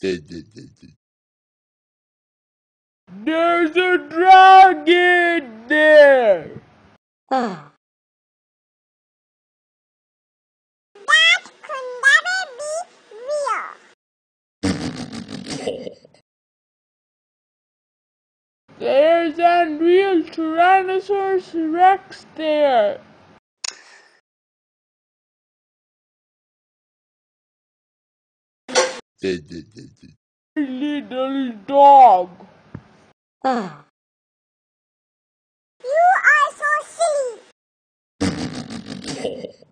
There's a dragon there! That could never be real. There's an real Tyrannosaurus Rex there! Little dog. You are so silly.